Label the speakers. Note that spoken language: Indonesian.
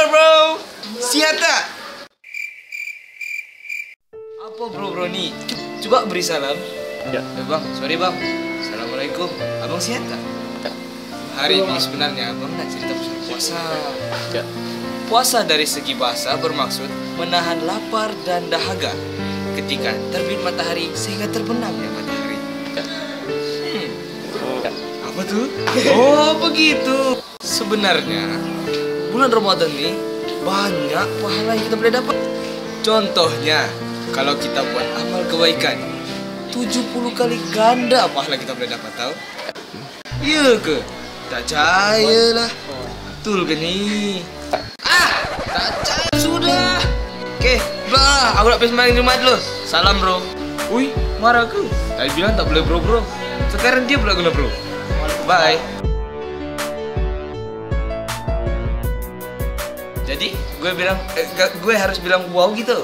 Speaker 1: Bro. Siata. Apa bro bro nih? Coba beri salam.
Speaker 2: Ya.
Speaker 1: Eh, bang, sorry bang. Assalamualaikum. Abang siata. Ya. Hari ini sebenarnya abang nggak cerita pesan ya. puasa.
Speaker 2: Ya.
Speaker 1: Puasa dari segi bahasa bermaksud menahan lapar dan dahaga ketika terbit matahari sehingga terbenamnya matahari. Hmm. Apa tuh? Oh begitu. Sebenarnya bulan Ramadan ini banyak pahala yang kita boleh dapat. Contohnya, kalau kita buat amal kebaikan, 70 kali ganda pahala kita boleh dapat tahu? Iya ke? Tak percaya lah. Betul ke ni? Ah, tak percaya sudah. Okey, bah, aku nak pergi sembahyang Jumat dulu. Salam bro. Ui, marah ke? Tadi bilang tak boleh bro bro. Sekarang dia pula guna bro. Bye. Jadi gue bilang, eh, gue harus bilang wow gitu.